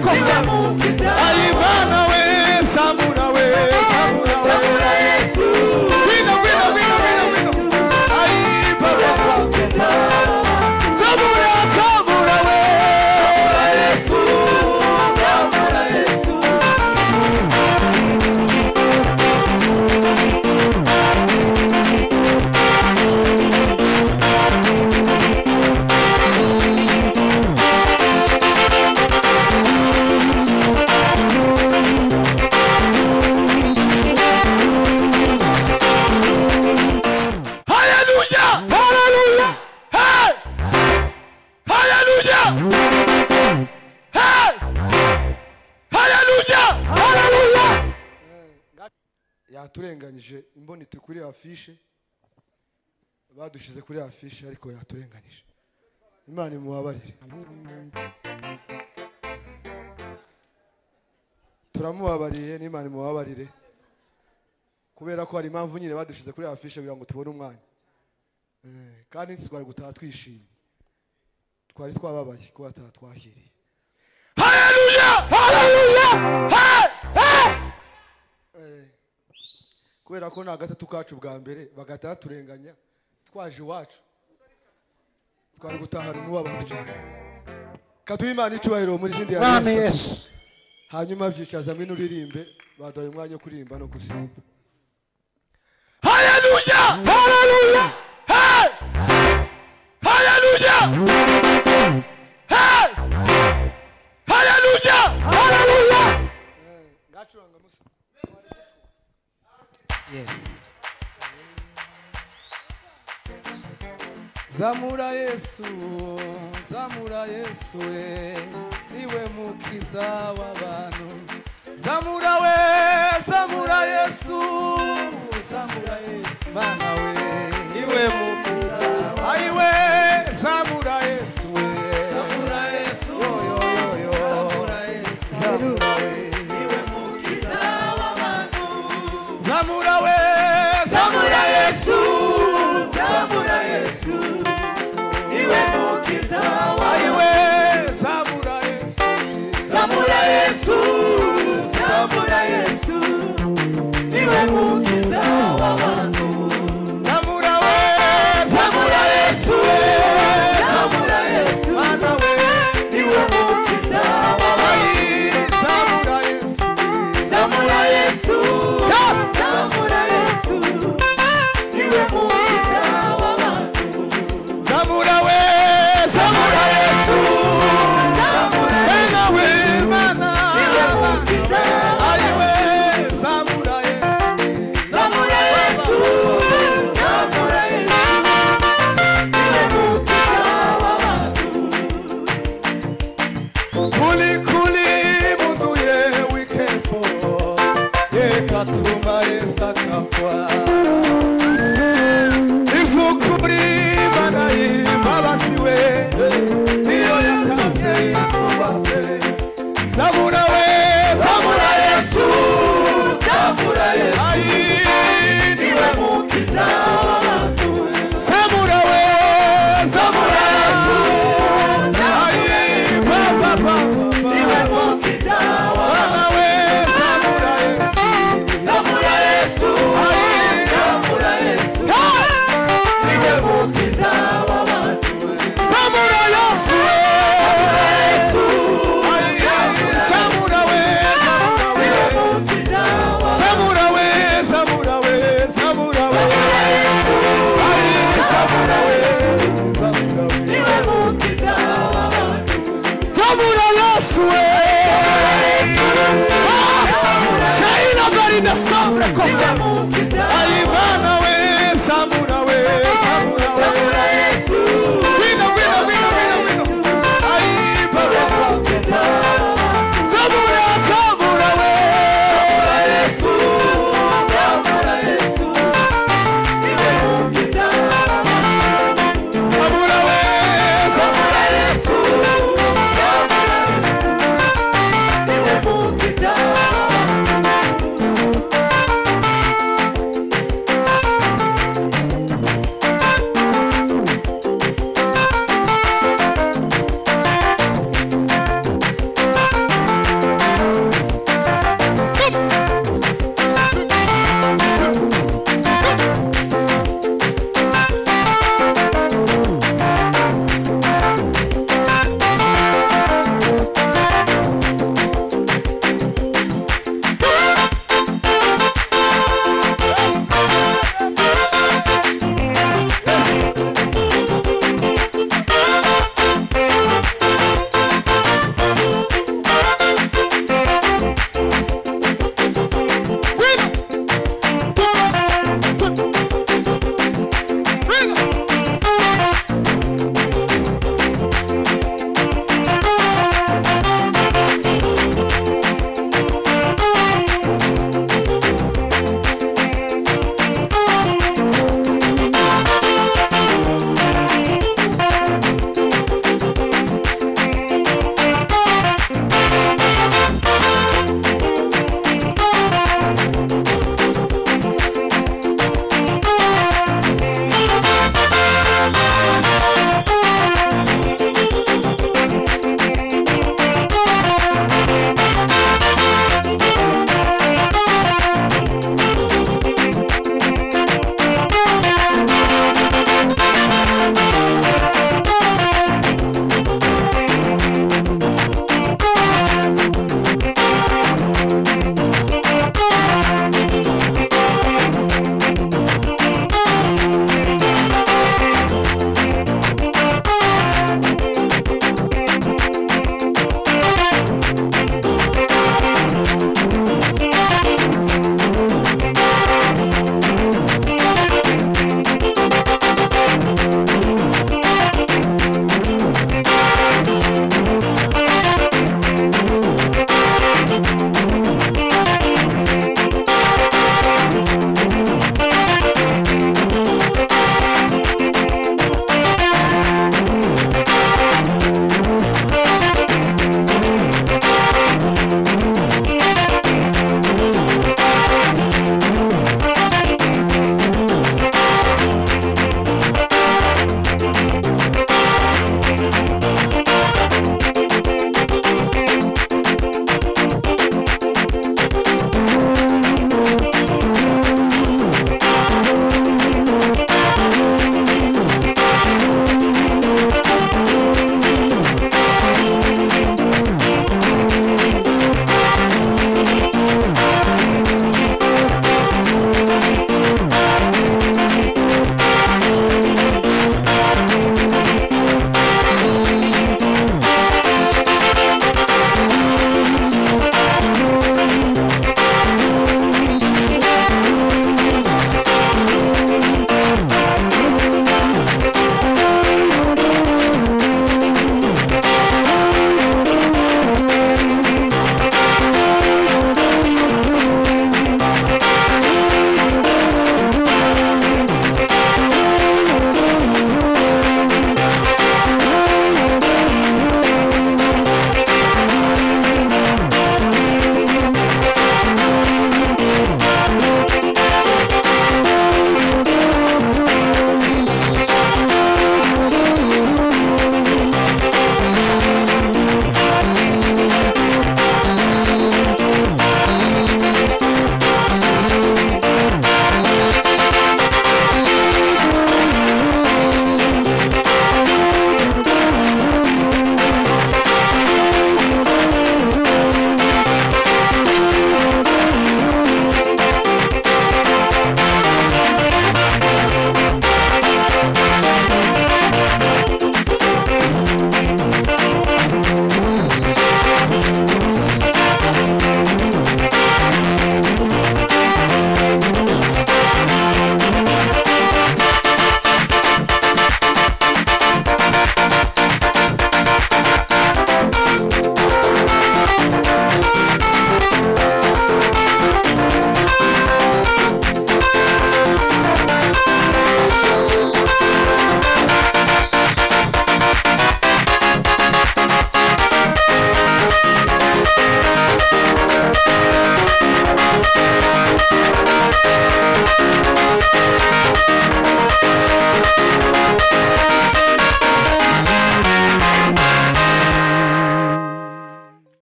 Como? Yaturenganyije imboni turi kuri afishe badushyize kuri afishe ariko yaturenganyije imana imubabarire. Turamubabariye n'imana imubabarire. Kubera ko hari impamvu nyine badushyize kuri afishe kugira ngo tubone umwanya. Eh, kandi twari gutaha twishimye. Twari twababaye kuba twahiriye. Ko ni agatatu kacu bwa mbere bagahita baturenganya twaje iwacu. Twari gutahana umubabaro cyane kaduha imana icyubahiro muri zindi mwami yesu. Hanyuma byicaza ngwino uririmbe baduhaye umwanya wo kuririmba no gusimba. Haleluya haleluya hey! Haleluya hey! Haleluya haleluya ngacuranga musa zamura yesu zamura yesu we niwe mukiza w'abantu zamura we zamura yesu zamura yesu mana we niwe mukiza ayiwe zamura yesu we zamura yesu yo yo yo. zamura yesu. Zamura we zamura kuli kuli